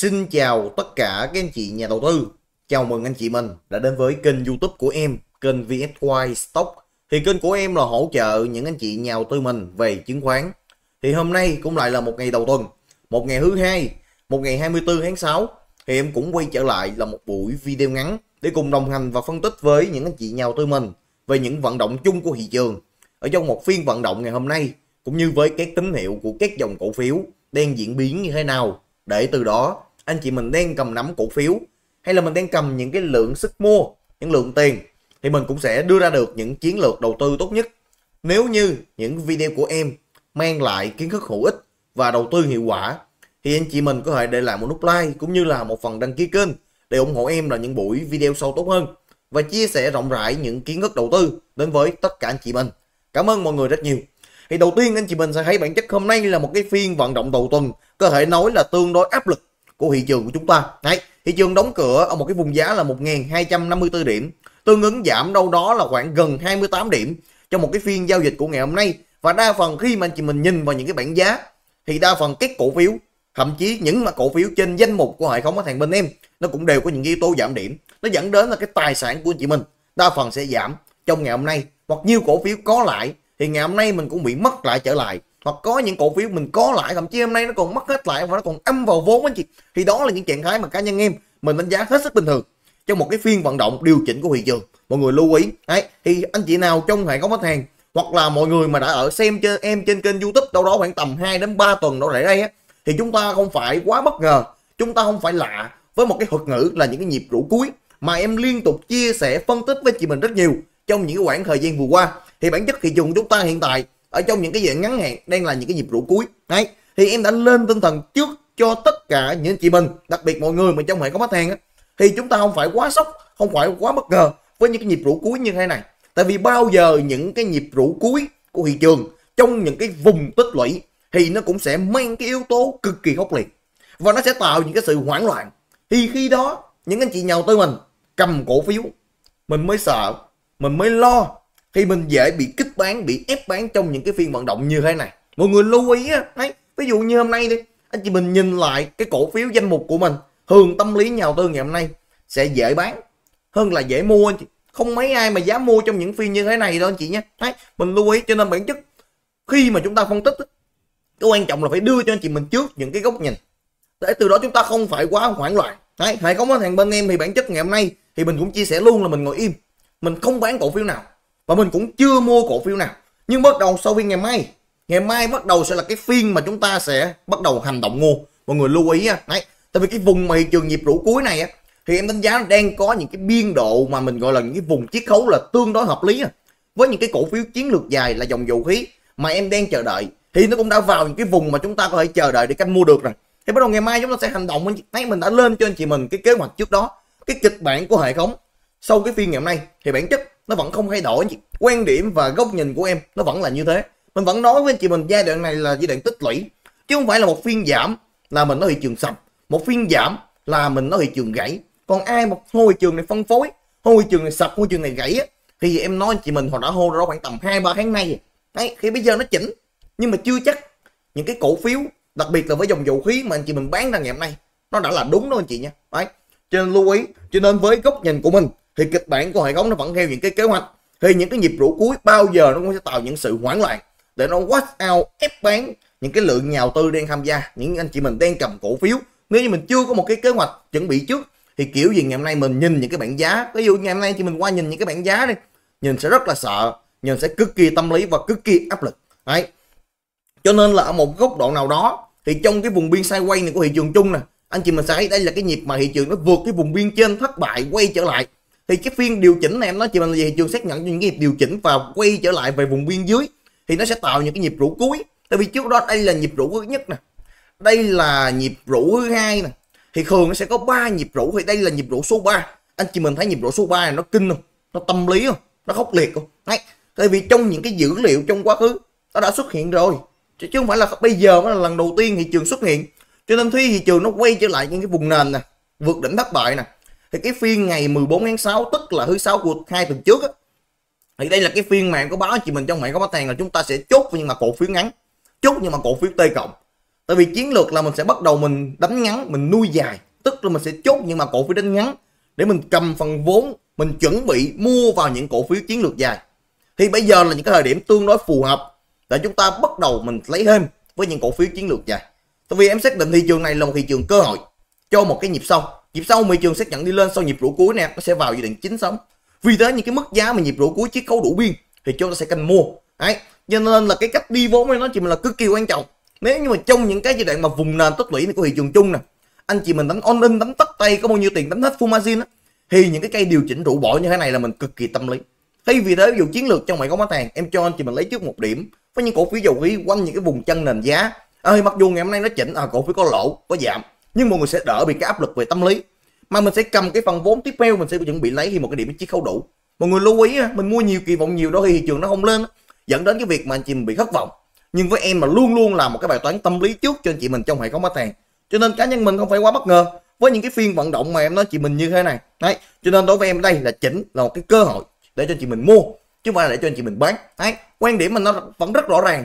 Xin chào tất cả các anh chị nhà đầu tư. Chào mừng anh chị mình đã đến với kênh YouTube của em, kênh VSY Stock. Thì kênh của em là hỗ trợ những anh chị nhà đầu tư mình về chứng khoán. Thì hôm nay cũng lại là một ngày đầu tuần, một ngày thứ hai, một ngày 24 tháng 6 thì em cũng quay trở lại là một buổi video ngắn để cùng đồng hành và phân tích với những anh chị nhà đầu tư mình về những vận động chung của thị trường ở trong một phiên vận động ngày hôm nay cũng như với các tín hiệu của các dòng cổ phiếu đang diễn biến như thế nào để từ đó anh chị mình đang cầm nắm cổ phiếu hay là mình đang cầm những cái lượng sức mua, những lượng tiền thì mình cũng sẽ đưa ra được những chiến lược đầu tư tốt nhất nếu như những video của em mang lại kiến thức hữu ích và đầu tư hiệu quả, thì anh chị mình có thể để lại một nút like cũng như là một phần đăng ký kênh để ủng hộ em là những buổi video sâu tốt hơn và chia sẻ rộng rãi những kiến thức đầu tư đến với tất cả anh chị mình. Cảm ơn mọi người rất nhiều. Thì đầu tiên anh chị mình sẽ thấy bản chất hôm nay là một cái phiên vận động đầu tuần, có thể nói là tương đối áp lực của thị trường của chúng ta. Đấy, thị trường đóng cửa ở một cái vùng giá là 1.254 điểm, tương ứng giảm đâu đó là khoảng gần 28 điểm trong một cái phiên giao dịch của ngày hôm nay. Và đa phần khi mà anh chị mình nhìn vào những cái bảng giá thì đa phần các cổ phiếu thậm chí những mà cổ phiếu trên danh mục của hệ thống khách hàng bên em nó cũng đều có những yếu tố giảm điểm nó dẫn đến là cái tài sản của anh chị mình đa phần sẽ giảm trong ngày hôm nay hoặc nhiều cổ phiếu có lại thì ngày hôm nay mình cũng bị mất lại trở lại hoặc có những cổ phiếu mình có lại, thậm chí hôm nay nó còn mất hết lại và nó còn âm vào vốn anh chị. Thì đó là những trạng thái mà cá nhân em, mình đánh giá hết sức bình thường trong một cái phiên vận động điều chỉnh của thị trường. Mọi người lưu ý. Đấy, thì anh chị nào trong hệ thống khách hàng hoặc là mọi người mà đã ở xem trên, em trên kênh youtube đâu đó khoảng tầm 2 đến 3 tuần đâu lại đây á, thì chúng ta không phải quá bất ngờ. Chúng ta không phải lạ với một cái thuật ngữ là những cái nhịp rũ cuối mà em liên tục chia sẻ, phân tích với chị mình rất nhiều trong những cái khoảng thời gian vừa qua. Thì bản chất thị trường chúng ta hiện tại ở trong những cái dạng ngắn hạn, đang là những cái nhịp rũ cuối. Đấy, thì em đã lên tinh thần trước cho tất cả những chị mình, đặc biệt mọi người mà trong hệ có khách hàng á. Thì chúng ta không phải quá sốc, không phải quá bất ngờ với những cái nhịp rũ cuối như thế này. Tại vì bao giờ những cái nhịp rũ cuối của thị trường trong những cái vùng tích lũy thì nó cũng sẽ mang cái yếu tố cực kỳ khốc liệt. Và nó sẽ tạo những cái sự hoảng loạn. Thì khi đó, những anh chị nhà đầu tư mình cầm cổ phiếu, mình mới sợ, mình mới lo thì mình dễ bị kích bán, bị ép bán trong những cái phiên vận động như thế này. Mọi người lưu ý á, đấy, ví dụ như hôm nay đi, anh chị mình nhìn lại cái cổ phiếu danh mục của mình thường tâm lý nhà đầu tư ngày hôm nay sẽ dễ bán hơn là dễ mua anh chị. Không mấy ai mà dám mua trong những phiên như thế này đâu anh chị nhé. Đấy, mình lưu ý, cho nên bản chất khi mà chúng ta phân tích cái quan trọng là phải đưa cho anh chị mình trước những cái góc nhìn. Để từ đó chúng ta không phải quá hoảng loạn. Đấy, hệ thống khách hàng bên em thì bản chất ngày hôm nay thì mình cũng chia sẻ luôn là mình ngồi im. Mình không bán cổ phiếu nào và mình cũng chưa mua cổ phiếu nào. Nhưng bắt đầu sau phiên ngày mai ngày mai bắt đầu sẽ là cái phiên mà chúng ta sẽ bắt đầu hành động mua. Mọi người lưu ý á, đấy. Tại vì cái vùng mà thị trường nhịp rũ cuối này á, thì em đánh giá đang có những cái biên độ mà mình gọi là những cái vùng chiết khấu là tương đối hợp lý à. với những cái cổ phiếu chiến lược dài là dòng dầu khí mà em đang chờ đợi, thì nó cũng đã vào những cái vùng mà chúng ta có thể chờ đợi để canh mua được rồi. Thì bắt đầu ngày mai chúng ta sẽ hành động thấy mình đã lên cho anh chị mình cái kế hoạch trước đó, cái kịch bản của hệ thống. Sau cái phiên ngày hôm nay, thì bản chất nó vẫn không thay đổi. Quan điểm và góc nhìn của em nó vẫn là như thế. Mình vẫn nói với anh chị mình giai đoạn này là giai đoạn tích lũy. Chứ không phải là một phiên giảm là mình nói thị trường sập. Một phiên giảm là mình nói thị trường gãy. Còn ai một hồi trường này phân phối hồi trường này sập hồi trường này gãy á, thì em nói anh chị mình họ đã hô ra khoảng tầm hai ba tháng nay. Đấy khi bây giờ nó chỉnh. Nhưng mà chưa chắc những cái cổ phiếu đặc biệt là với dòng dầu khí mà anh chị mình bán ra ngày hôm nay nó đã là đúng đó anh chị nha. Đấy cho nên lưu ý. Cho nên với góc nhìn của mình thì kịch bản của hệ thống nó vẫn theo những cái kế hoạch. Thì những cái nhịp rũ cuối bao giờ nó cũng sẽ tạo những sự hoảng loạn để nó wash out, ép bán những cái lượng nhà đầu tư đang tham gia, những anh chị mình đang cầm cổ phiếu. Nếu như mình chưa có một cái kế hoạch chuẩn bị trước, thì kiểu gì ngày hôm nay mình nhìn những cái bảng giá, ví dụ ngày hôm nay chị mình qua nhìn những cái bảng giá đi, nhìn sẽ rất là sợ, nhìn sẽ cực kỳ tâm lý và cực kỳ áp lực. Đấy. Cho nên là ở một góc độ nào đó, thì trong cái vùng biên sideways này của thị trường chung nè, anh chị mình sẽ thấy đây là cái nhịp mà thị trường nó vượt cái vùng biên trên, thất bại, quay trở lại thì cái phiên điều chỉnh này, em nói chị mình là thị trường xác nhận những cái nhịp điều chỉnh và quay trở lại về vùng biên dưới thì nó sẽ tạo những cái nhịp rũ cuối. Tại vì trước đó đây là nhịp rũ thứ nhất nè, đây là nhịp rũ thứ hai nè, thì thường nó sẽ có ba nhịp rũ thì đây là nhịp rũ số 3 anh chị mình thấy nhịp rũ số 3 này nó kinh không? Nó tâm lý không? Nó khốc liệt không? Đấy, tại vì trong những cái dữ liệu trong quá khứ nó đã xuất hiện rồi. Chứ không phải là bây giờ mới là lần đầu tiên thị trường xuất hiện. Cho nên khi thị trường nó quay trở lại những cái vùng nền nè, vượt đỉnh thất bại nè thì cái phiên ngày 14 tháng 6 tức là thứ sáu của hai tuần trước á, thì đây là cái phiên mà em có báo chị mình trong mạng có bắt hàng là chúng ta sẽ chốt nhưng mà cổ phiếu ngắn, chốt nhưng mà cổ phiếu T cộng. Tại vì chiến lược là mình sẽ bắt đầu mình đánh ngắn, mình nuôi dài, tức là mình sẽ chốt nhưng mà cổ phiếu đánh ngắn để mình cầm phần vốn, mình chuẩn bị mua vào những cổ phiếu chiến lược dài. Thì bây giờ là những cái thời điểm tương đối phù hợp để chúng ta bắt đầu mình lấy thêm với những cổ phiếu chiến lược dài. Tại vì em xác định thị trường này là một thị trường cơ hội cho một cái nhịp sau nhịp sau thị trường xác nhận đi lên sau nhịp rũ cuối nè, nó sẽ vào dự định chính sống vì thế những cái mức giá mà nhịp rũ cuối chiếc khấu đủ biên thì chúng ta sẽ canh mua. Đấy, cho nên là cái cách đi vốn này nó chỉ là cực kỳ quan trọng. Nếu như mà trong những cái giai đoạn mà vùng nền tích lũy này của thị trường chung nè, anh chị mình đánh on in, đánh tắt tay, có bao nhiêu tiền đánh hết full margin á, thì những cái cây điều chỉnh rũ bỏ như thế này là mình cực kỳ tâm lý. Thay vì thế, ví dụ chiến lược trong mày có má tàn em cho anh chị mình lấy trước một điểm, với những cổ phiếu dầu khí quanh những cái vùng chân nền giá. Ơi mặc dù ngày hôm nay nó chỉnh à cổ phiếu có lỗ, có giảm nhưng mọi người sẽ đỡ bị cái áp lực về tâm lý. Mà mình sẽ cầm cái phần vốn tiếp theo, mình sẽ chuẩn bị lấy khi một cái điểm chiết khấu đủ. Mọi người lưu ý mình mua nhiều kỳ vọng nhiều đó khi thị trường nó không lên dẫn đến cái việc mà anh chị mình bị thất vọng. Nhưng với em mà luôn luôn là một cái bài toán tâm lý trước cho anh chị mình trong hệ thống bán hàng. Cho nên cá nhân mình không phải quá bất ngờ với những cái phiên vận động mà em nói chị mình như thế này. Đấy, cho nên đối với em đây là chỉnh là một cái cơ hội để cho chị mình mua, chứ không phải là để cho anh chị mình bán. Đấy, quan điểm mình nó vẫn rất rõ ràng.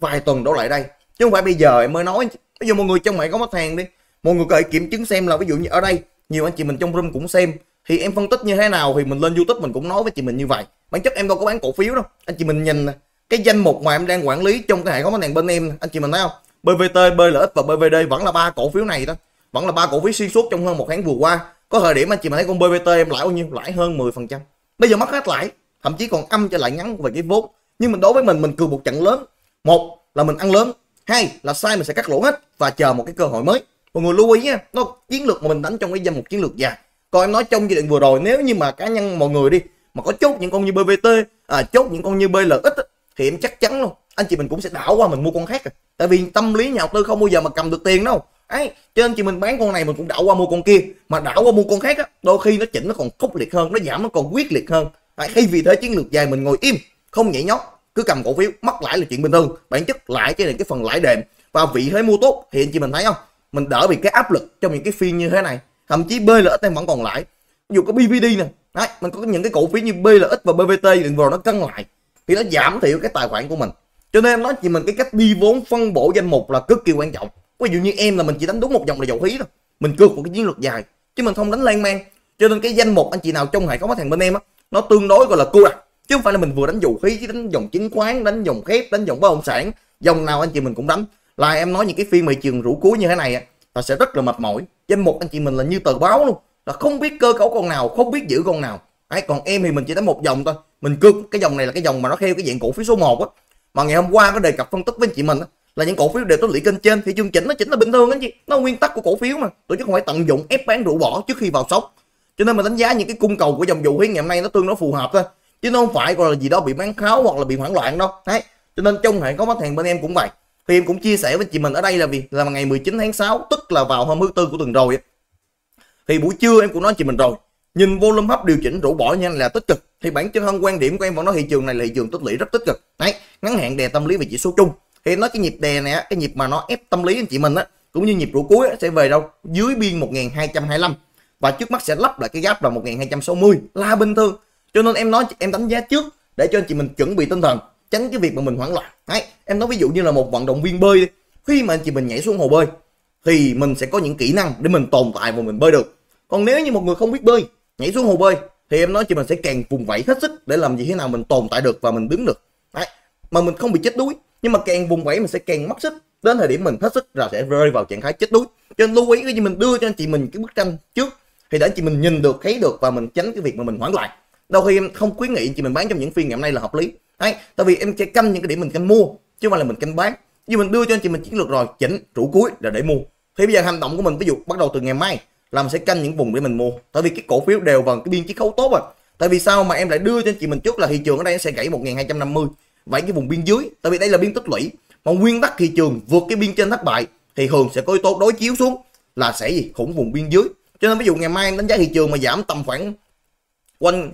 Vài tuần đổ lại đây, chứ không phải bây giờ em mới nói ví dụ mọi người trong mạng có mất hàng đi mọi người có thể kiểm chứng xem là ví dụ như ở đây nhiều anh chị mình trong room cũng xem thì em phân tích như thế nào thì mình lên youtube mình cũng nói với chị mình như vậy. Bản chất em đâu có bán cổ phiếu đâu. Anh chị mình nhìn cái danh mục mà em đang quản lý trong cái hệ thống bán hàng bên em anh chị mình thấy không? BVT, BLX và BVD vẫn là ba cổ phiếu này đó vẫn là ba cổ phiếu xuyên suốt trong hơn một tháng vừa qua. Có thời điểm anh chị mình thấy con BVT em lãi bao nhiêu? Lãi hơn 10 phần trăm. Bây giờ mất hết lãi thậm chí còn âm cho lại ngắn về cái vốn. Nhưng mình đối với mình mình cược một trận lớn. Một là mình ăn lớn hai là sai mình sẽ cắt lỗ hết và chờ một cái cơ hội mới. Mọi người lưu ý nha nó chiến lược mà mình đánh trong cái danh mục chiến lược dài. Còn em nói trong giai đoạn vừa rồi nếu như mà cá nhân mọi người đi mà có chốt những con như BVT à, chốt những con như BLX thì em chắc chắn luôn anh chị mình cũng sẽ đảo qua mình mua con khác tại vì tâm lý nhà đầu tư không bao giờ mà cầm được tiền đâu. Ấy cho nên chị mình bán con này mình cũng đảo qua mua con kia mà đảo qua mua con khác á đôi khi nó chỉnh nó còn khốc liệt hơn nó giảm nó còn quyết liệt hơn. Đấy, khi vì thế chiến lược dài mình ngồi im không nhảy nhót cứ cầm cổ phiếu mất lãi là chuyện bình thường. Bản chất lãi cái này cái phần lãi đệm. Và vị thế mua tốt, thì anh chị mình thấy không? Mình đỡ bị cái áp lực trong những cái phiên như thế này. Thậm chí BLX em vẫn còn lãi. Ví dụ có BVD nè. Đấy, mình có những cái cổ phiếu như BLX và BVT đừng vào nó cân lại, thì nó giảm thiểu cái tài khoản của mình. Cho nên em nói chị mình, cái cách đi vốn phân bổ danh mục là cực kỳ quan trọng. Ví dụ như em là mình chỉ đánh đúng một dòng là dầu khí thôi. Mình cược một cái chiến lược dài, chứ mình không đánh lan man. Cho nên cái danh mục anh chị nào trong hệ có thằng bên em á, nó tương đối gọi là cô đặc chứ không phải là mình vừa đánh dầu khí, chứ đánh dòng chứng khoán, đánh dòng thép, đánh dòng bất động sản. Dòng nào anh chị mình cũng đánh. Là em nói những cái phiên thị trường rủ cuối như thế này là sẽ rất là mệt mỏi. Danh mục anh chị mình là như tờ báo luôn. Là không biết cơ cấu con nào, không biết giữ con nào. Ấy còn em thì mình chỉ đánh một dòng thôi. Mình cược cái dòng này là cái dòng mà nó theo cái dạng cổ phiếu số 1 á. Mà ngày hôm qua có đề cập phân tích với anh chị mình á, là những cổ phiếu đều có lũy kênh trên. Thì chương chỉnh nó chỉnh là bình thường anh chị. Nó nguyên tắc của cổ phiếu mà. Tổ chức không phải tận dụng, ép bán rũ bỏ trước khi vào sốc. Cho nên mình đánh giá những cái cung cầu của dòng dầu khí ngày hôm nay nó tương đối phù hợp thôi chứ nó không phải gọi là gì đó bị bán kháo hoặc là bị hoảng loạn đâu. Đấy, cho nên trong hệ có khách hàng bên em cũng vậy. Thì em cũng chia sẻ với chị mình ở đây là vì là ngày 19 tháng 6 tức là vào hôm thứ tư của tuần rồi thì buổi trưa em cũng nói chị mình rồi, nhìn volume hấp điều chỉnh rũ bỏ nhanh là tích cực. Thì bản chất hơn quan điểm của em vẫn nói thị trường này là thị trường tích lũy rất tích cực. Đấy, ngắn hạn đè tâm lý về chỉ số chung. Thì nói cái nhịp đè này cái nhịp mà nó ép tâm lý anh chị mình á, cũng như nhịp rũ cuối sẽ về đâu? Dưới biên 1225 và trước mắt sẽ lắp lại cái gap là 1260 là bình thường cho nên em nói, em đánh giá trước để cho anh chị mình chuẩn bị tinh thần, tránh cái việc mà mình hoảng loạn. Đấy, em nói ví dụ như là một vận động viên bơi đi, khi mà anh chị mình nhảy xuống hồ bơi, thì mình sẽ có những kỹ năng để mình tồn tại và mình bơi được. Còn nếu như một người không biết bơi, nhảy xuống hồ bơi, thì em nói chị mình sẽ càng vùng vẫy hết sức để làm gì thế nào mình tồn tại được và mình đứng được. Đấy, mà mình không bị chết đuối, nhưng mà càng vùng vẫy mình sẽ càng mất sức. Đến thời điểm mình hết sức là sẽ rơi vào trạng thái chết đuối. Cho nên lưu ý cái gì mình đưa cho anh chị mình cái bức tranh trước, thì để anh chị mình nhìn được, thấy được và mình tránh cái việc mà mình hoảng loạn đôi khi em không khuyến nghị chị mình bán trong những phiên ngày hôm nay là hợp lý. Đấy, tại vì em sẽ canh những cái điểm mình canh mua, chứ không phải là mình canh bán. Nhưng mình đưa cho anh chị mình chiến lược rồi, chỉnh, trụ cuối là để mua. Thì bây giờ hành động của mình, ví dụ bắt đầu từ ngày mai là mình sẽ canh những vùng để mình mua. Tại vì cái cổ phiếu đều vào cái biên chiết khấu tốt rồi. tại vì sao mà em lại đưa cho anh chị mình trước là thị trường ở đây nó sẽ gãy 1250 vậy cái vùng biên dưới, tại vì đây là biên tích lũy. Mà nguyên tắc thị trường vượt cái biên trên thất bại thì thường sẽ có yếu tố đối chiếu xuống là sẽ gì? Khủng vùng biên dưới. Cho nên ví dụ ngày mai em đánh giá thị trường mà giảm tầm khoảng quanh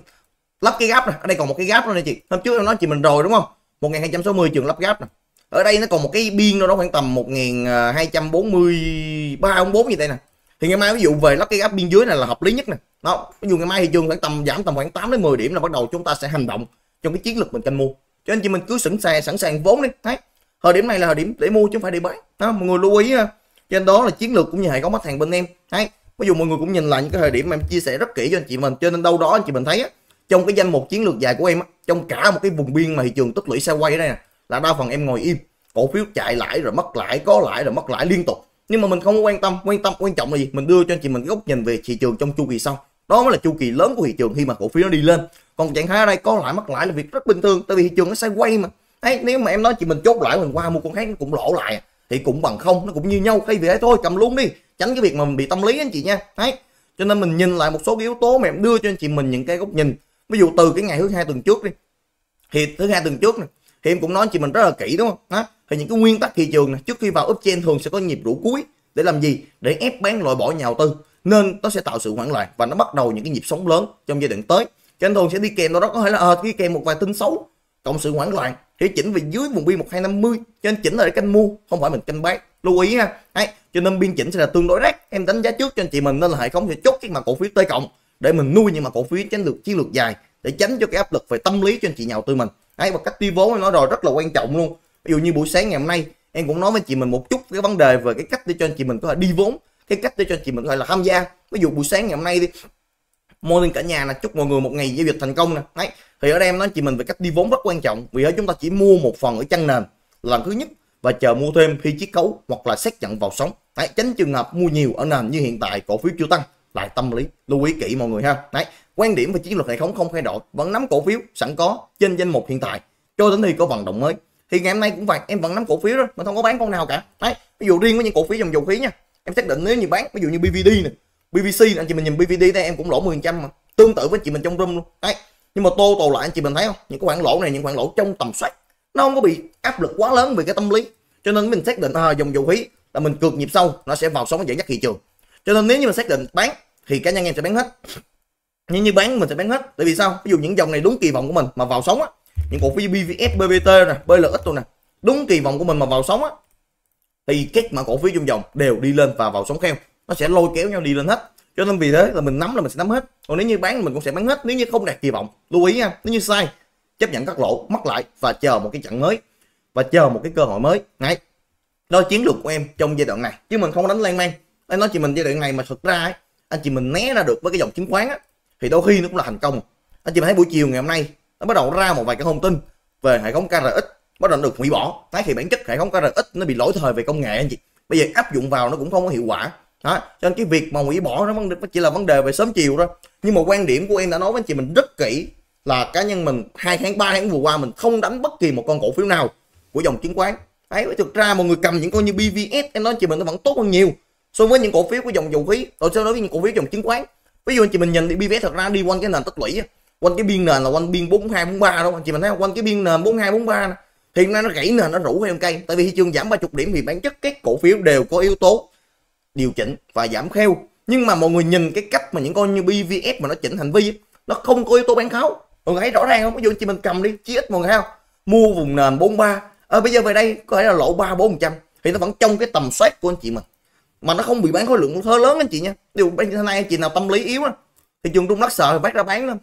lắp cái gap này ở đây còn một cái gap nữa nè chị. Hôm trước em nói chị mình rồi đúng không? 1260 trường lắp gap nè. Ở đây nó còn một cái biên đâu đó khoảng tầm 1243 bốn như đây nè. Thì ngày mai ví dụ về lắp cái gap biên dưới này là hợp lý nhất nè. Đó ví dụ ngày mai thị trường khoảng tầm giảm tầm khoảng 8 đến 10 điểm là bắt đầu chúng ta sẽ hành động trong cái chiến lược mình canh mua. Cho anh chị mình cứ sẵn sàng sẵn sàng vốn đi. Thấy? Thời điểm này là thời điểm để mua chứ không phải để bán. Đó, mọi người lưu ý ha. Cho nên đó là chiến lược cũng như hệ thống mắt hàng bên em. Thấy? Ví dụ mọi người cũng nhìn lại những cái thời điểm mà em chia sẻ rất kỹ cho anh chị mình. Cho nên đâu đó anh chị mình thấy á, trong cái danh mục chiến lược dài của em á, trong cả một cái vùng biên mà thị trường tích lũy sao quay ở đây nè là đa phần em ngồi im. Cổ phiếu chạy lãi rồi mất lãi có lãi rồi mất lãi liên tục. Nhưng mà mình không quan tâm quan tâm quan trọng là gì? Mình đưa cho anh chị mình cái góc nhìn về thị trường trong chu kỳ sau. Đó mới là chu kỳ lớn của thị trường khi mà cổ phiếu nó đi lên. Còn trạng thái ở đây có lãi mất lãi là việc rất bình thường tại vì thị trường nó sẽ quay mà. Ấy nếu mà em nói chị mình chốt lãi mình qua mua con khác nó cũng lỗ lại à, thì cũng bằng không nó cũng như nhau thay vì thế thôi cầm luôn đi. Tránh cái việc mà mình bị tâm lý anh chị nha. Đấy cho nên mình nhìn lại một số cái yếu tố mà em đưa cho anh chị mình những cái góc nhìn ví dụ từ cái ngày thứ hai tuần trước đi. Thì thứ hai tuần trước này thì em cũng nói chị mình rất là kỹ đúng không? Đó thì những cái nguyên tắc thị trường này trước khi vào uptrend thường sẽ có nhịp rũ cuối để làm gì? Để ép bán loại bỏ nhà đầu tư. Nên nó sẽ tạo sự hoảng loạn và nó bắt đầu những cái nhịp sóng lớn trong giai đoạn tới. Cho nên thường sẽ đi kèm đâu đó có thể là à, đi kèm một vài tin xấu cộng sự hoảng loạn thì chỉnh về dưới vùng biên 1250 cho nên chỉnh là để canh mua không phải mình canh bán. Lưu ý ha. Đấy cho nên biên chỉnh sẽ là tương đối rác. Em đánh giá trước cho anh chị mình nên là hệ thống sẽ chốt cái mặt cổ phiếu T cộng để mình nuôi những mà cổ phiếu chiến lược chiến lược dài để tránh cho cái áp lực về tâm lý cho anh chị nhà đầu tư mình. Ấy và cách tiêu vốn em nói rồi rất là quan trọng luôn. Ví dụ như buổi sáng ngày hôm nay, em cũng nói với chị mình một chút cái vấn đề về cái cách để cho anh chị mình có thể đi vốn, cái cách để cho anh chị mình có thể là tham gia. Ví dụ buổi sáng ngày hôm nay đi morning cả nhà là chúc mọi người một ngày giao dịch thành công nè. Đấy, thì ở đây em nói chị mình về cách đi vốn rất quan trọng, vì ở chúng ta chỉ mua một phần ở chân nền lần thứ nhất và chờ mua thêm khi chiết khấu hoặc là xét nhận vào sóng. Đấy, tránh trường hợp mua nhiều ở nền như hiện tại, cổ phiếu chưa tăng lại tâm lý lưu ý kỹ mọi người ha. Đấy quan điểm và chiến lược hệ thống không thay đổi vẫn nắm cổ phiếu sẵn có trên danh mục hiện tại. Cho đến khi có vận động mới. Thì ngày hôm nay cũng vậy em vẫn nắm cổ phiếu đó mà không có bán con nào cả. Đấy ví dụ riêng với những cổ phiếu dòng dầu khí nha. Em xác định nếu như bán ví dụ như BVD này BVC anh chị mình nhìn BVD đây em cũng lỗ 10% mà. Tương tự với chị mình trong room luôn. Đấy nhưng mà tô tồ lại anh chị mình thấy không? Những cái khoản lỗ này những khoản lỗ trong tầm soát nó không có bị áp lực quá lớn về cái tâm lý. Cho nên mình xác định à, dòng dầu khí là mình cược nhịp sâu nó sẽ vào sóng dẫn dắt thị trường cho nên nếu như mình xác định bán thì cá nhân em sẽ bán hết. Nhưng như bán mình sẽ bán hết. Tại vì sao? Ví dụ những dòng này đúng kỳ vọng của mình mà vào sóng á. Những cổ phiếu BVS, BBT nè, BLX rồi nè đúng kỳ vọng của mình mà vào sóng á thì các mã cổ phiếu trong dòng đều đi lên và vào sóng theo nó sẽ lôi kéo nhau đi lên hết. Cho nên vì thế là mình nắm là mình sẽ nắm hết. Còn nếu như bán mình cũng sẽ bán hết. Nếu như không đạt kỳ vọng lưu ý nha. Nếu như sai chấp nhận các lỗ mắc lại và chờ một cái trận mới và chờ một cái cơ hội mới. Ngay đó chiến lược của em trong giai đoạn này. Chứ mình không đánh lan man anh nói chị mình giai đoạn này mà thực ra ấy, anh chị mình né ra được với cái dòng chứng khoán á thì đôi khi nó cũng là thành công. Anh chị mình thấy buổi chiều ngày hôm nay nó bắt đầu ra một vài cái thông tin về hệ thống KRX bắt đầu được hủy bỏ. Tái thì bản chất hệ thống KRX nó bị lỗi thời về công nghệ anh chị. Bây giờ áp dụng vào nó cũng không có hiệu quả. Đó cho nên cái việc mà hủy bỏ nó vẫn chỉ là vấn đề về sớm chiều thôi. Nhưng mà quan điểm của em đã nói với anh chị mình rất kỹ là cá nhân mình hai tháng ba tháng vừa qua mình không đánh bất kỳ một con cổ phiếu nào của dòng chứng khoán. Ấy thực ra mọi người cầm những con như BVS em nói chị mình nó vẫn tốt hơn nhiều so với những cổ phiếu của dòng dầu khí tôi sẽ nói với những cổ phiếu dòng chứng khoán. Ví dụ anh chị mình nhìn thì BVS thật ra đi quanh cái nền tích lũy quanh cái biên nền là quanh biên 42 43 đâu anh chị mình thấy không? Quanh cái biên nền 42 43 này. thì nay nó gãy nền nó rủ theo cây. Tại vì thị trường giảm 30 điểm thì bản chất các cổ phiếu đều có yếu tố điều chỉnh và giảm kheo. Nhưng mà mọi người nhìn cái cách mà những con như BVS mà nó chỉnh hành vi nó không có yếu tố bán kháo. Mọi người thấy rõ ràng không? Ví dụ chị mình cầm đi chia ít mọi người thấy không? Mua vùng nền 43 ba. à, bây giờ về đây có thể là lỗ 3 4 trăm. Thì nó vẫn trong cái tầm soát của anh chị mình mà nó không bị bán khối lượng hơi lớn anh chị nha. Điều bên nay anh chị nào tâm lý yếu á thị trường trung đất sợ thì ra bán lắm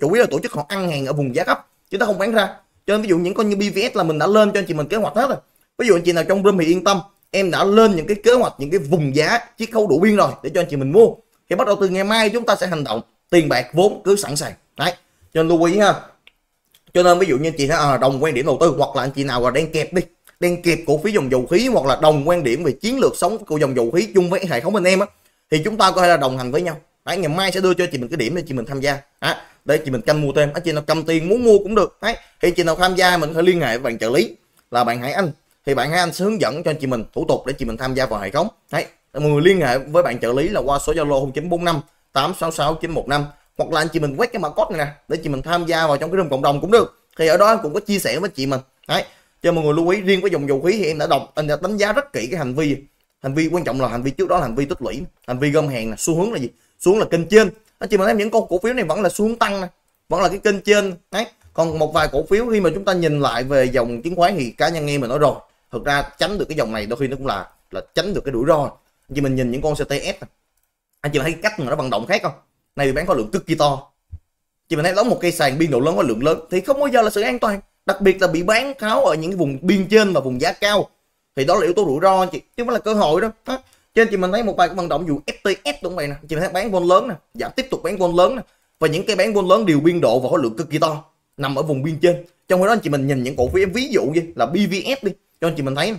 chủ yếu là tổ chức họ ăn hàng ở vùng giá cấp chứ nó không bán ra. Cho nên ví dụ những con như BVS là mình đã lên cho anh chị mình kế hoạch hết rồi. Ví dụ anh chị nào trong room thì yên tâm em đã lên những cái kế hoạch những cái vùng giá chiếc khấu đủ biên rồi để cho anh chị mình mua. Thì bắt đầu từ ngày mai chúng ta sẽ hành động tiền bạc vốn cứ sẵn sàng. Đấy cho nên lưu ý ha. Cho nên ví dụ như chị thấy à, đồng quan điểm đầu tư hoặc là anh chị nào là đang kẹp đi đang kẹp cổ phiếu dòng dầu khí hoặc là đồng quan điểm về chiến lược sống của dòng dầu khí chung với hệ thống bên em á thì chúng ta có thể là đồng hành với nhau. Đấy ngày mai sẽ đưa cho chị mình cái điểm để chị mình tham gia. À, để chị mình canh mua thêm. Anh chị nào cầm tiền muốn mua cũng được. Đấy thì chị nào tham gia mình phải liên hệ với bạn trợ lý là bạn Hải Anh. Thì bạn Hải Anh sẽ hướng dẫn cho chị mình thủ tục để chị mình tham gia vào hệ thống. Đấy mọi người liên hệ với bạn trợ lý là qua số Zalo 0945 866 915 hoặc là anh chị mình quét cái mã code này nè để chị mình tham gia vào trong cái room cộng đồng cũng được. Thì ở đó cũng có chia sẻ với chị mình. Đấy cho mọi người lưu ý, riêng với dòng dầu khí thì em đã đọc, anh đã đánh giá rất kỹ cái hành vi. Hành vi quan trọng là hành vi trước đó là hành vi tích lũy. Hành vi gom hàng là xu hướng là gì? Xuống là kênh trên. Anh chị mình thấy những con cổ phiếu này vẫn là xuống tăng này vẫn là cái kênh trên, đấy. Còn một vài cổ phiếu khi mà chúng ta nhìn lại về dòng chứng khoán thì cá nhân nghe mình nói rồi. Thực ra tránh được cái dòng này đôi khi nó cũng là là tránh được cái rủi ro. Anh chị mình nhìn những con CTS này. anh chị thấy cách mà nó vận động khác không? Này, bán có lượng cực kỳ to. Chị mình thấy đóng một cây sàn biên độ lớn, có lượng lớn, thì không bao giờ là sự an toàn đặc biệt là bị bán tháo ở những vùng biên trên và vùng giá cao. Thì đó là yếu tố rủi ro chị. Chứ không phải là cơ hội đó. Đó. trên chị mình thấy một vài cái vận động dù FTS đúng vậy nè. Chị mình thấy bán vol lớn nè. Giảm tiếp tục bán vol lớn nè. Và những cái bán vol lớn đều biên độ và khối lượng cực kỳ to. Nằm ở vùng biên trên. Trong khi đó anh chị mình nhìn những cổ phiếu ví dụ như là BVS đi. Cho anh chị mình thấy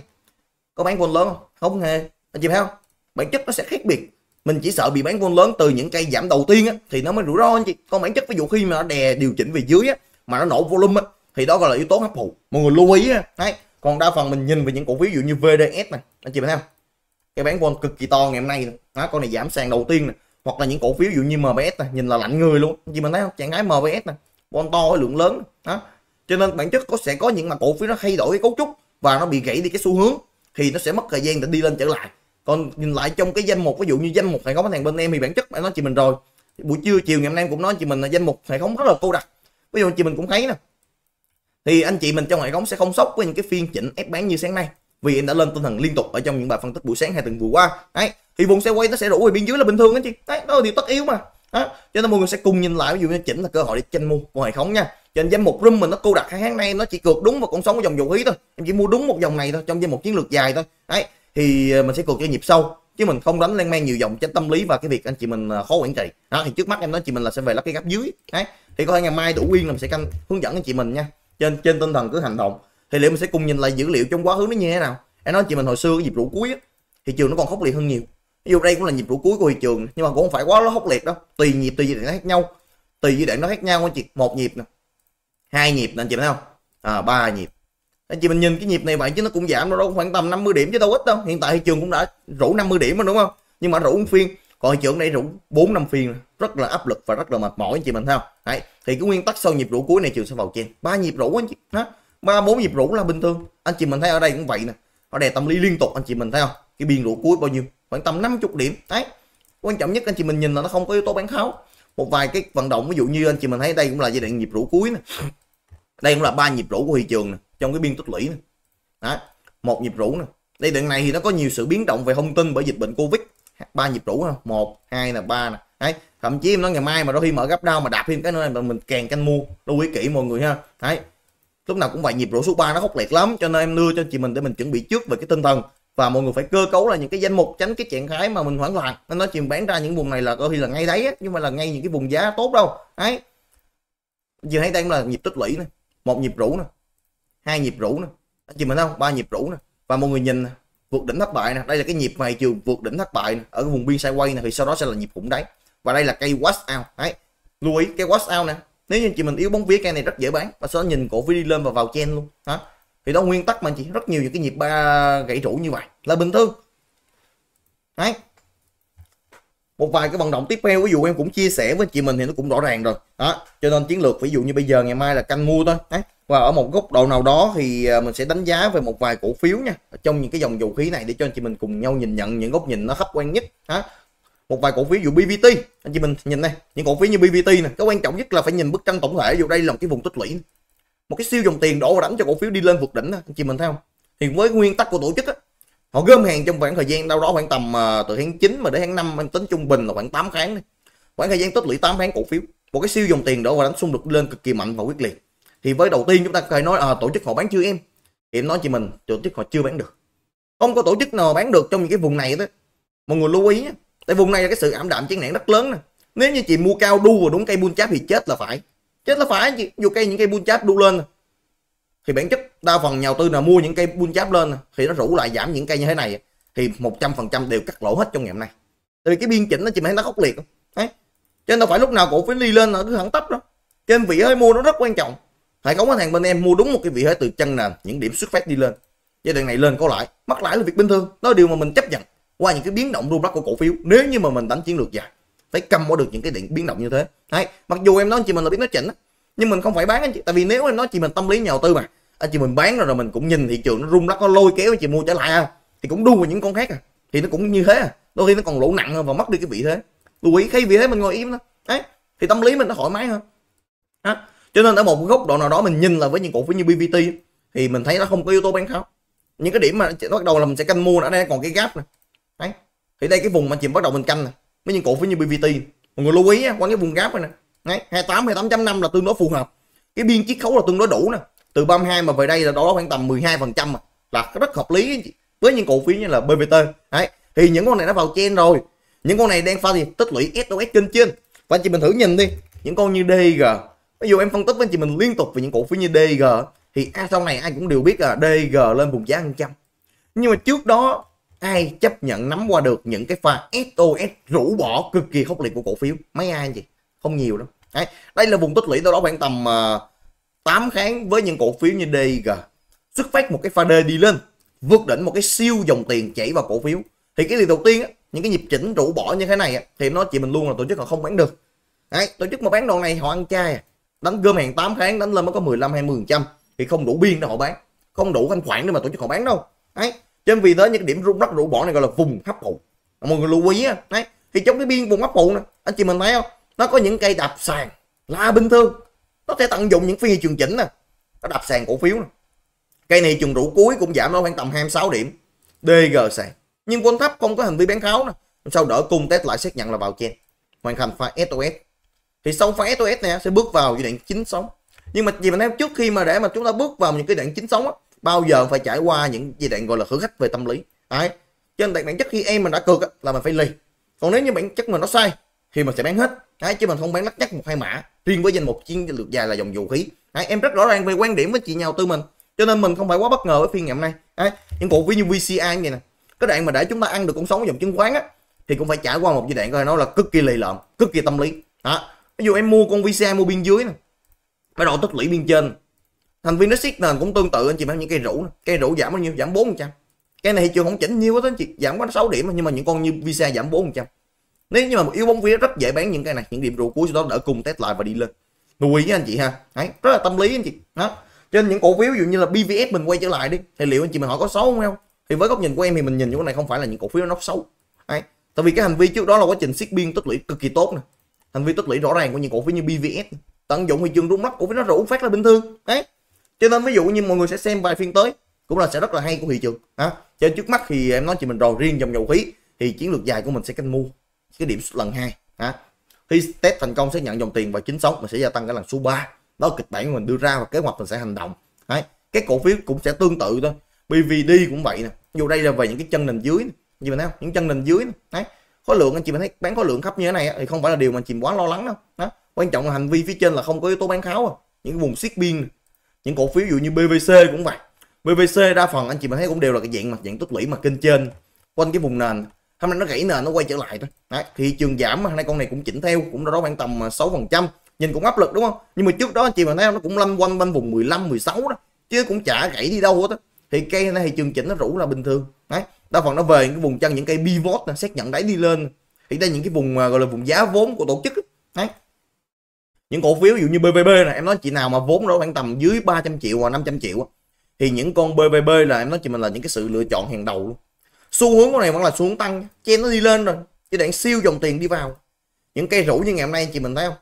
có bán vol lớn không? Không hề. Anh chị thấy không? Bản chất nó sẽ khác biệt. Mình chỉ sợ bị bán vol lớn từ những cây giảm đầu tiên á, thì nó mới rủi ro anh chị. Còn bản chất ví dụ khi mà nó đè điều chỉnh về dưới á, mà nó nổ volume á, thì đó gọi là yếu tố hấp thụ. Mọi người lưu ý á. đấy, còn đa phần mình nhìn về những cổ phiếu, ví dụ như VDS này. Anh chị thấy không? Cái bán vol cực kỳ to ngày hôm nay đó, con này giảm sàn đầu tiên này hoặc là những cổ phiếu, ví dụ như MBS này, nhìn là lạnh người luôn. Anh chị mình thấy không? Trạng thái MBS này bon to lượng lớn. Đó. Cho nên bản chất có, sẽ có những mà cổ phiếu nó thay đổi cái cấu trúc và nó bị gãy đi cái xu hướng, thì nó sẽ mất thời gian để đi lên trở lại. Còn nhìn lại trong cái danh mục, ví dụ như danh mục hệ thống hàng bên em thì bản chất đã nói chị mình rồi. Buổi trưa, chiều ngày hôm nay cũng nói chị mình là danh mục hệ thống rất là cô đặc. Ví dụ chị mình cũng thấy nè thì anh chị mình trong hệ thống sẽ không sốc với những cái phiên chỉnh ép bán như sáng nay. Vì em đã lên tinh thần liên tục ở trong những bài phân tích buổi sáng hay tuần vừa qua. Đấy, thì vùng xe quay nó sẽ rủ về biên dưới là bình thường anh chị. Đấy, đó là điều tất yếu mà. Đó, cho nên mọi người sẽ cùng nhìn lại, ví dụ như chỉnh là cơ hội để tranh mua của hệ thống nha. Trên danh mục room mình nó cô đặt hai tháng nay nó chỉ cược đúng vào con sóng của dòng dầu khí thôi. Em chỉ mua đúng một dòng này thôi, trong danh mục chiến lược dài thôi. Đấy, thì ờ, mình sẽ cược cho nhịp sâu. Chứ mình không đánh lan men nhiều dòng tránh tâm lý và cái việc anh chị mình ờ, khó quản trị. Đó, thì trước mắt em nói chị mình là sẽ về lắp cái gap dưới. Đấy, thì có thể ngày mai đủ nguyên là mình sẽ canh, hướng dẫn anh chị mình nha trên trên tinh thần cứ hành động thì liệu mình sẽ cùng nhìn lại dữ liệu trong quá khứ nó như thế nào? Em nói chị mình hồi xưa cái dịp rủ cuối á, thị trường nó còn khốc liệt hơn nhiều. Ví dụ đây cũng là nhịp rủ cuối của thị trường nhưng mà cũng không phải quá nó khốc liệt đâu. Tùy nhịp tùy gì nó khác nhau. Tùy gì đoạn nó khác nhau anh chị một nhịp nè. Hai nhịp nè anh chị thấy không? À ba nhịp. Anh chị mình nhìn cái nhịp này vậy chứ nó cũng giảm đâu khoảng tầm 50 điểm chứ đâu ít đâu. Hiện tại thị trường cũng đã rủ 50 điểm rồi đúng không? Nhưng mà rủ phiên. Còn thị trường này rủ bốn năm phiên rất là áp lực và rất là mệt mỏi anh chị mình thấy không đấy, thì cái nguyên tắc sau nhịp rũ cuối này trường sẽ vào trên ba nhịp rũ anh chị đó ba, bốn nhịp rũ là bình thường. Anh chị mình thấy ở đây cũng vậy nè. Nó đè tâm lý liên tục, anh chị mình thấy không? Cái biên rũ cuối bao nhiêu? Khoảng tầm 50 điểm. Đấy, quan trọng nhất anh chị mình nhìn là nó không có yếu tố bán tháo. Một vài cái vận động, ví dụ như anh chị mình thấy đây cũng là giai đoạn nhịp rũ cuối nè. Đây cũng là ba nhịp rũ của thị trường nè, trong cái biên tích lũy nè. Đó một nhịp rũ nè. Đây, đoạn này thì nó có nhiều sự biến động về thông tin bởi dịch bệnh covid. Ba nhịp rũ không một, hai là ba nè. Đấy thậm chí em nói ngày mai mà đôi khi mở gấp đau mà đạp thêm cái nữa mà mình càng canh mua. Lưu ý kỹ mọi người ha. Đấy. Lúc nào cũng vậy nhịp rủ số 3 nó khốc liệt lắm cho nên em đưa cho chị mình để mình chuẩn bị trước về cái tinh thần. Và mọi người phải cơ cấu là những cái danh mục tránh cái trạng thái mà mình hoảng loạn. Nên nói chuyện bán ra những vùng này là đôi khi là ngay đấy á, nhưng mà là ngay những cái vùng giá tốt đâu. Đấy. Chị thấy đây cũng là nhịp tích lũy này một nhịp rũ nè. Hai nhịp rũ nè. Anh chị mình không? Ba nhịp rũ nè. Và mọi người nhìn vượt đỉnh thất bại nè. Đây là cái nhịp này trường vượt đỉnh thất bại này. ở cái vùng biên sai quay này thì sau đó sẽ là nhịp khủng đáy và đây là cây wash out. Đấy. Lưu ý cái wash out nè. Nếu như chị mình yếu bóng vía, cây này rất dễ bán. Và sau đó nhìn cổ phiếu đi lên và vào chen luôn. Đó. Thì đó nguyên tắc mà chị, rất nhiều những cái nhịp ba gãy rũ như vậy. Là bình thường. Đấy. Một vài cái vận động tiếp theo, ví dụ em cũng chia sẻ với chị mình thì nó cũng rõ ràng rồi. Đó. Cho nên chiến lược, ví dụ như bây giờ, ngày mai là canh mua thôi. Đấy. Và ở một góc độ nào đó thì à, mình sẽ đánh giá về một vài cổ phiếu nha. Trong những cái dòng dầu khí này để cho anh chị mình cùng nhau nhìn nhận những góc nhìn nó khách quan nhất. Đó một vài cổ phiếu dụ BVT anh chị mình nhìn này, những cổ phiếu như BVT này cái quan trọng nhất là phải nhìn bức tranh tổng thể dù đây là một cái vùng tích lũy. Một cái siêu dòng tiền đổ vào đánh cho cổ phiếu đi lên vượt đỉnh anh chị mình thấy không? Thì với nguyên tắc của tổ chức á họ gom hàng trong khoảng thời gian đâu đó khoảng tầm uh, từ tháng 9 mà đến tháng 5 anh tính trung bình là khoảng 8 tháng đi. khoảng thời gian tích lũy 8 tháng cổ phiếu. Một cái siêu dòng tiền đổ vào đánh xung lực lên cực kỳ mạnh và quyết liệt. Thì với đầu tiên chúng ta có thể nói à, tổ chức họ bán chưa em? Thì em nói chị mình tổ chức họ chưa bán được. Không có tổ chức nào bán được trong những cái vùng này đó mọi người lưu ý nhé tại vùng này là cái sự ảm đạm chán nản rất lớn nè. Nếu như chị mua cao đu vào đúng cây bull cháp thì chết là phải. Chết là phải chị, dù cây những cây bull cháp đu lên thì bản chất đa phần nhà đầu tư nào mua những cây bull cháp lên thì nó rủ lại giảm những cây như thế này. Thì 100% đều cắt lỗ hết trong ngày hôm nay. Tại vì cái biên chỉnh nó chị thấy nó khốc liệt không? Đấy. Cho nên đâu phải lúc nào cổ phiếu đi lên là cứ thẳng tắp đó trên vị hơi mua nó rất quan trọng. Hệ thống khách hàng bên em mua đúng một cái vị hơi từ chân nền, những điểm xuất phát đi lên. Giai đoạn này lên có lãi mất lãi là việc bình thường. Đó là điều mà mình chấp nhận qua những cái biến động rung lắc của cổ phiếu. Nếu như mà mình đánh chiến lược dài phải cầm bỏ được những cái điện biến động như thế. Đấy, mặc dù em nói anh chị mình là biết nói chỉnh nhưng mình không phải bán anh chị. Tại vì nếu em nói chị mình tâm lý nhà đầu tư mà anh chị mình bán rồi rồi mình cũng nhìn thị trường nó rung lắc nó lôi kéo anh chị mua trở lại à thì cũng đu vào những con khác à thì nó cũng như thế à. Đôi khi nó còn lỗ nặng hơn và mất đi cái vị thế. Lưu ý khi vị thế mình ngồi im đó. Đấy thì tâm lý mình nó thoải mái hơn. Đó. cho nên ở một góc độ nào đó mình nhìn là với những cổ phiếu như BVT thì mình thấy nó không có yếu tố bán tháo những cái điểm mà nó bắt đầu là mình sẽ canh mua ở đây còn cái gap này đấy. Thì đây cái vùng mà chị bắt đầu mình canh này mấy những cổ phiếu như BVT mọi người lưu ý quanh cái vùng gáp này nè. Đấy 28 28.5 là tương đối phù hợp. Cái biên chiết khấu là tương đối đủ nè. Từ 32 mà về đây là đó khoảng tầm 12 phần trăm à. là rất hợp lý với những cổ phiếu như là BVT đấy thì những con này nó vào trên rồi. Những con này đang pha gì tích lũy SOS trên trên. Và anh chị mình thử nhìn đi những con như DG ví dụ em phân tích với anh chị mình liên tục về những cổ phiếu như DG thì à, sau này ai cũng đều biết là DG lên vùng giá 100 nhưng mà trước đó ai chấp nhận nắm qua được những cái pha SOS rũ bỏ cực kỳ khốc liệt của cổ phiếu? Mấy ai anh chị không nhiều đâu. Đấy đây là vùng tích lũy đâu đó khoảng tầm ờ, uh, 8 tháng với những cổ phiếu như DG xuất phát một cái pha D đi lên vượt đỉnh một cái siêu dòng tiền chảy vào cổ phiếu. Thì cái điều đầu tiên á những cái nhịp chỉnh rũ bỏ như thế này á, thì nó chị mình luôn là tổ chức họ không bán được. Đấy tổ chức mà bán đoạn này họ ăn chay à. đánh gom hàng 8 tháng đánh lên mới có 15 20 trăm. Thì không đủ biên để họ bán không đủ thanh khoản để mà tổ chức họ bán đâu. Đấy cho nên vì thế những điểm rung lắc rũ bỏ này gọi là vùng hấp thụ. Mọi người lưu ý á, đấy, thì trong cái biên vùng hấp thụ này anh chị mình thấy không? Nó có những cây đạp sàn là bình thường. Nó sẽ tận dụng những phiên trường chỉnh nè nó đạp sàn cổ phiếu nè. Cây này trường rũ cuối cũng giảm nó khoảng tầm 26 điểm DG sàn. Nhưng quân thấp không có hành vi bán tháo nè. Sau đỡ cung test lại xác nhận là vào trên hoàn thành pha SOS thì sau pha SOS này sẽ bước vào giai đoạn chính sống nhưng mà gì mà nói trước khi mà để mà chúng ta bước vào những cái đoạn chính sống á bao giờ phải trải qua những giai đoạn gọi là thử thách về tâm lý. Đấy. Cho nên bản chất khi em mình đã cược là mình phải lì. Còn nếu như bản chất mình nó sai thì mình sẽ bán hết. Đấy chứ mình không bán lắc nhắc một hai mã. Riêng với danh mục chiến lược dài là dòng vũ khí. Đấy, em rất rõ ràng về quan điểm với chị nhà đầu tư mình. Cho nên mình không phải quá bất ngờ với phiên ngày hôm nay. Đấy, những cổ phiếu như VCI như vậy nè. Cái đoạn mà để chúng ta ăn được con sống dòng chứng khoán á thì cũng phải trải qua một giai đoạn coi nó là cực kỳ lì lợm cực kỳ tâm lý. Đó. Ví dụ em mua con VCI mua biên dưới nè. Bắt đầu tích lũy biên trên thành viên nó siết nền cũng tương tự, anh chị bán những cây rủ cây rủ giảm bao nhiêu? Giảm bốn trăm. Cái này thị trường không chỉnh nhiều quá anh chị. Giảm quá 6 điểm nhưng mà những con như visa giảm bốn trăm. Nếu như mà một yếu bóng vía rất dễ bán những cái này, những điểm rủ cuối sau đó đỡ cùng test lại và đi lên. Lưu ý với anh chị ha. Đấy, rất là tâm lý anh chị. Đó. Trên những cổ phiếu, ví dụ như là BVS mình quay trở lại đi, thì liệu anh chị mình hỏi có xấu không thì với góc nhìn của em thì mình nhìn những cái này không phải là những cổ phiếu nó xấu. Đấy. Tại vì cái hành vi trước đó là quá trình siết biên tích lũy cực kỳ tốt nè. Hành vi tích lũy rõ ràng của những cổ phiếu như BVS tận dụng thị trường rung lắc cổ phiếu nó rủ phát là bình thường. Đấy cho nên ví dụ như mọi người sẽ xem vài phiên tới cũng là sẽ rất là hay của thị trường à, cho trước mắt thì em nói chị mình rồi riêng dòng dầu khí thì chiến lược dài của mình sẽ canh mua cái điểm lần hai à, khi test thành công sẽ nhận dòng tiền và chính sống mình sẽ gia tăng cái lần số 3 đó là kịch bản của mình đưa ra và kế hoạch mình sẽ hành động đấy cái cổ phiếu cũng sẽ tương tự thôi. BVD cũng vậy nè. Dù đây là về những cái chân nền dưới gì mà thấy không? Những chân nền dưới này. đấy khối lượng anh chị mình thấy bán khối lượng khắp như thế này thì không phải là điều mà chị quá lo lắng đâu đó quan trọng là hành vi phía trên là không có yếu tố bán kháo à. những cái vùng siết biên những cổ phiếu ví dụ như BVC cũng vậy. BVC đa phần anh chị mình thấy cũng đều là cái dạng mặt dạng tích lũy mà kênh trên. Quanh cái vùng nền, hôm nay nó gãy nền, nó quay trở lại thôi. Đấy, thị trường giảm mà, hôm nay con này cũng chỉnh theo, cũng đâu đó khoảng tầm à, 6 phần trăm. Nhìn cũng áp lực, đúng không? Nhưng mà trước đó anh chị mình thấy nó cũng lăn quanh quanh vùng 15 16 đó, chứ cũng chả gãy đi đâu hết á. Thì cây này thị trường chỉnh nó rủ là bình thường. Đấy, đa phần nó về những cái vùng chân những cây pivot xác nhận đáy đi lên thì đây những cái vùng à, gọi là vùng giá vốn của tổ chức đấy những cổ phiếu, ví dụ như BBB này, em nói chị nào mà vốn đó khoảng tầm dưới 300 triệu hoặc 500 triệu thì những con BBB là em nói chị mình là những cái sự lựa chọn hàng đầu luôn. Xu hướng của này vẫn là xuống tăng chen nó đi lên rồi, chứ đoạn siêu dòng tiền đi vào. Những cây rủ như ngày hôm nay chị mình thấy không?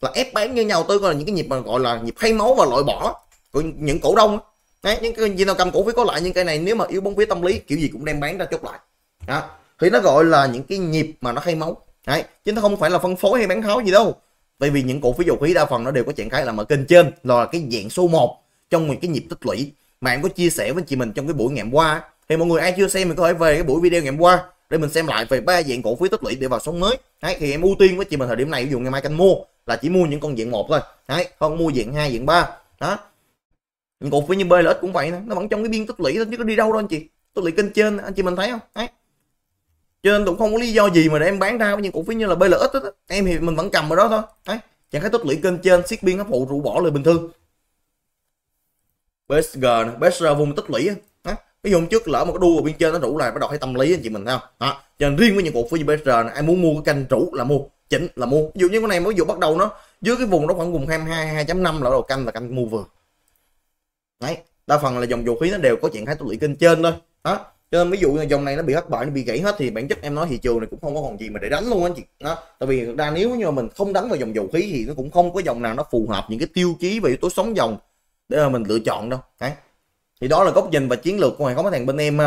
Là ép bán như nhau tới gọi là những cái nhịp mà gọi là nhịp hay máu và loại bỏ của những cổ đông đấy, những cái gì nào cầm cổ phiếu có lại những cây này, nếu mà yếu bóng phía tâm lý, kiểu gì cũng đem bán ra chốt lại. Đó, thì nó gọi là những cái nhịp mà nó hay máu. Đấy, chứ nó không phải là phân phối hay bán tháo gì đâu bởi vì những cổ phiếu dầu khí đa phần nó đều có trạng thái là ở kênh trên, là cái dạng số 1 trong một cái nhịp tích lũy. Mà em có chia sẻ với chị mình trong cái buổi ngày hôm qua. Thì mọi người ai chưa xem mình có thể về cái buổi video ngày hôm qua để mình xem lại về ba dạng cổ phiếu tích lũy để vào sóng mới. Đấy, thì em ưu tiên với chị mình thời điểm này, ví dụ ngày mai canh mua là chỉ mua những con dạng một thôi. Đấy, không mua dạng hai, dạng ba. Đó. Những cổ phiếu như BLX cũng vậy nè, nó vẫn trong cái biên tích lũy thôi, chứ có đi đâu đâu anh chị. Tích lũy kênh trên, anh chị mình thấy không? Đấy cho nên cũng không có lý do gì mà để em bán ra với những cổ phiếu như là BLX đó, em thì mình vẫn cầm ở đó thôi. Đấy chẳng thấy tích lũy kênh trên siết biên hấp phụ rũ bỏ lời bình thường. BSG này, BSG vùng tích lũy á. Ví dụ trước lỡ một cái đu ở bên trên nó rủ lại bắt đầu thấy tâm lý anh chị mình thấy không? Đó cho nên riêng với những cổ phiếu như BSG này, ai muốn mua cái canh rủ là mua chỉnh là mua. Ví dụ như cái này mới dụ bắt đầu nó dưới cái vùng đó khoảng vùng 22 2.5 là đầu canh là canh mua vừa. Đấy đa phần là dòng dầu khí nó đều có chuyện thái tích lũy kênh trên thôi. Đó cho nên ví dụ như dòng này nó bị thất bại, nó bị gãy hết thì bản chất em nói thị trường này cũng không có còn gì mà để đánh luôn anh chị. Đó, tại vì ra nếu như mình không đánh vào dòng dầu khí thì nó cũng không có dòng nào nó phù hợp những cái tiêu chí về yếu tố sống dòng để mà mình lựa chọn đâu. Đấy. Thì đó là góc nhìn và chiến lược của hàng có thằng bên em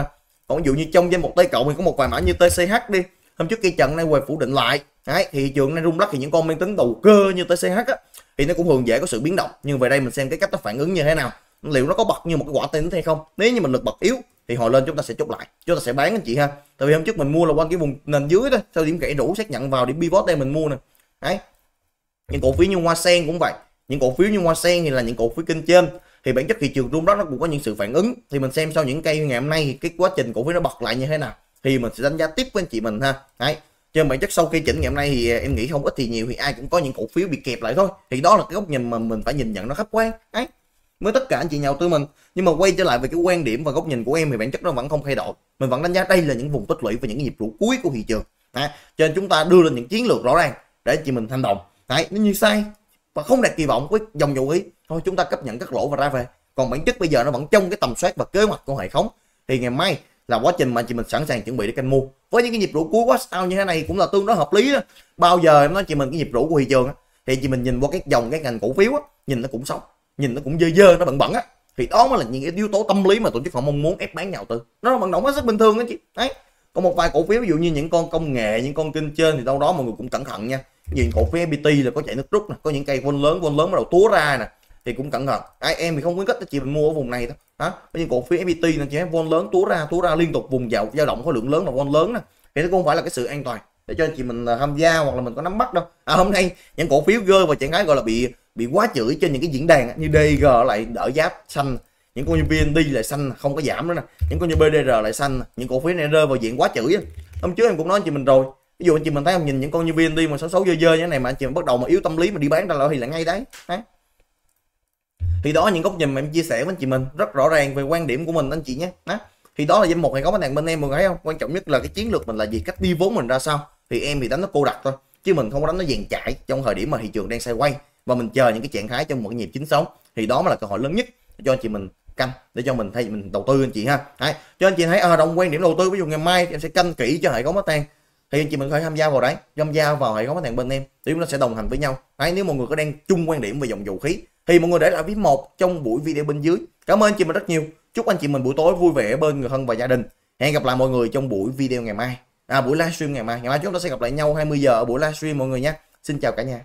còn ví dụ như trong danh mục tay cộng thì có một vài mã như TCH đi. Hôm trước cây trận này quay phủ định lại. Đấy, thì thị trường này rung lắc thì những con mang tính đầu cơ như TCH á, thì nó cũng thường dễ có sự biến động. Nhưng về đây mình xem cái cách nó phản ứng như thế nào liệu nó có bật như một cái quả tên hay không? Nếu như mình lực bật yếu, thì hồi lên chúng ta sẽ chốt lại, chúng ta sẽ bán anh chị ha. Tại vì hôm trước mình mua là quanh cái vùng nền dưới đó, sau điểm gãy đủ, xác nhận vào điểm pivot đây mình mua nè. Đấy. Những cổ phiếu như hoa sen cũng vậy. Những cổ phiếu như hoa sen thì là những cổ phiếu kênh trên. Thì bản chất thị trường rung đó nó cũng có những sự phản ứng. Thì mình xem sau những cây ngày hôm nay thì cái quá trình cổ phiếu nó bật lại như thế nào. Thì mình sẽ đánh giá tiếp với anh chị mình ha. Đấy. Trên bản chất sau khi chỉnh ngày hôm nay thì à, em nghĩ không ít thì nhiều thì ai cũng có những cổ phiếu bị kẹp lại thôi. Thì đó là cái góc nhìn mà mình phải nhìn nhận nó khách quan. Đấy với tất cả anh chị nhà đầu tư mình. Nhưng mà quay trở lại về cái quan điểm và góc nhìn của em thì bản chất nó vẫn không thay đổi. Mình vẫn đánh giá đây là những vùng tích lũy và những nhịp rũ cuối của thị trường. Đấy. cho nên chúng ta đưa lên những chiến lược rõ ràng để chị mình hành động. Đấy, nếu như sai và không đạt kỳ vọng với dòng dầu ý, thôi chúng ta chấp nhận các lỗ và ra về. Còn bản chất bây giờ nó vẫn trong cái tầm soát và kế hoạch của hệ thống. Thì ngày mai là quá trình mà chị mình sẵn sàng chuẩn bị để canh mua. Với những cái nhịp rũ cuối quá sao như thế này cũng là tương đối hợp lý đó. Bao giờ em nói chị mình cái nhịp rũ của thị trường á, thì chị mình nhìn qua các dòng, các ngành cổ phiếu á, nhìn nó cũng sống nhìn nó cũng dơ dơ, nó bẩn bẩn á. Thì đó mới là những cái yếu tố tâm lý mà tổ chức họ mong muốn ép bán nhà đầu tư nó vận động hết sức bình thường đó chị đấy. Còn một vài cổ phiếu, ví dụ như những con công nghệ, những con kinh trên thì đâu đó mọi người cũng cẩn thận nha. Nhìn cổ phiếu FPT là có chạy nước rút nè, có những cây vôn lớn vôn lớn bắt đầu túa ra nè, thì cũng cẩn thận. Ai em thì không khuyến khích chị mình mua ở vùng này thôi. Hả cổ phiếu FPT là chỉ vôn lớn túa ra túa ra liên tục vùng dạo, dao động khối lượng lớn là vôn lớn nè. Thì nó cũng không phải là cái sự an toàn để cho anh chị mình à, tham gia hoặc là mình có nắm bắt đâu. À hôm nay những cổ phiếu rơi vào trạng thái gọi là bị bị quá chửi trên những cái diễn đàn như DG lại đỡ giáp xanh những con như VND lại xanh không có giảm nữa nè. Những con như BDR lại xanh những cổ phiếu này rơi vào diện quá chửi hôm trước em cũng nói anh chị mình rồi. Ví dụ anh chị mình thấy không nhìn những con như VND mà xấu xấu dơ dơ như thế này mà anh chị mình bắt đầu mà yếu tâm lý mà đi bán ra thì là ngay đấy, ha thì đó những góc nhìn mà em chia sẻ với anh chị mình rất rõ ràng về quan điểm của mình anh chị nhé đó thì đó là danh mục hệ thống đàn bên em mọi người thấy không? Quan trọng nhất là cái chiến lược mình là gì cách đi vốn mình ra sao. Thì em thì đánh nó cô đặc thôi chứ mình không có đánh nó dàn trải trong thời điểm mà thị trường đang xoay quay và mình chờ những cái trạng thái trong một cái nhịp chính sống thì đó mới là cơ hội lớn nhất cho anh chị mình canh để cho mình thay mình đầu tư anh chị ha. Đấy. cho anh chị thấy à, đồng quan điểm đầu tư ví dụ ngày mai em sẽ canh kỹ cho hệ thống bất tan thì anh chị mình có tham gia vào đấy tham gia vào hệ thống bất tan bên em. Thì chúng ta sẽ đồng hành với nhau. Đấy nếu mọi người có đang chung quan điểm về dòng dầu khí thì mọi người để lại phía một trong buổi video bên dưới. Cảm ơn anh chị mình rất nhiều. Chúc anh chị mình buổi tối vui vẻ bên người thân và gia đình. Hẹn gặp lại mọi người trong buổi video ngày mai. À buổi livestream ngày mai. Ngày mai chúng ta sẽ gặp lại nhau 20 giờ ở buổi livestream mọi người nhé. Xin chào cả nhà.